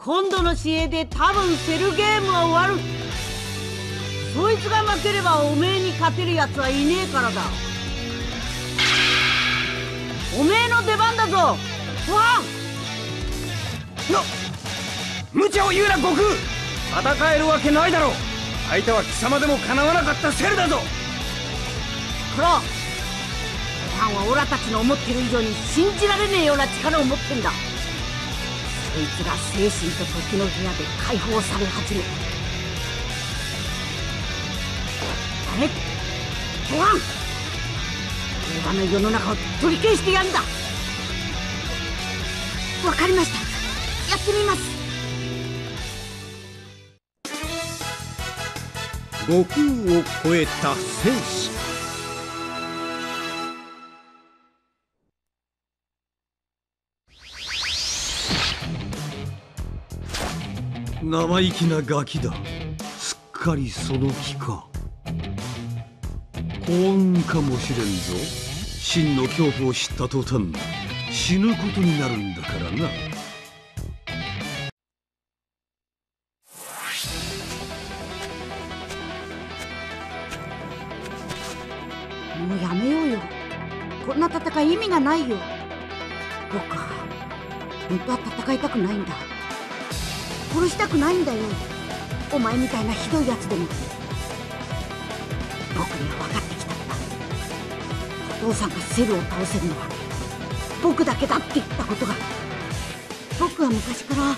今度の試合で多分セルゲームは終わる。そいつが負ければおめえに勝てるやつはいねえからだ。おめえの出番だぞわな無茶を言うな悟空。戦えるわけないだろう。相手は貴様でもかなわなかったセルだぞ。クロご飯はオラたちの思ってる以上に信じられねえような力を持ってんだ。そいつが精神と時の部屋で解放され始めたあれご飯平和の世の中を取り返してやるんだ！わかりました。やってみます。悟空を超えた戦士。生意気なガキだ。すっかりその気か。幸運かもしれんぞ。真の恐怖を知った途端死ぬことになるんだからな。もうやめようよ。こんな戦い意味がないよ。僕は本当は戦いたくないんだ。殺したくないんだよ。お前みたいなひどいやつでも。僕には分かってきたんだ。お父さんがセルを倒せるのは。僕だけだって言ったことが。僕は昔から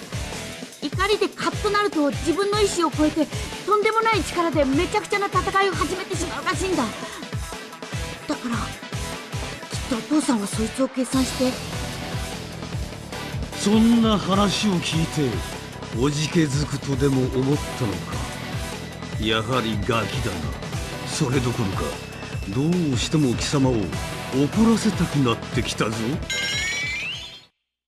怒りでカッとなると自分の意志を超えてとんでもない力でめちゃくちゃな戦いを始めてしまうらしいんだ。だからきっとお父さんはそいつを計算して。そんな話を聞いておじけづくとでも思ったのか？やはりガキだな。それどころかどうしても貴様を怒らせたくなってきたぞ。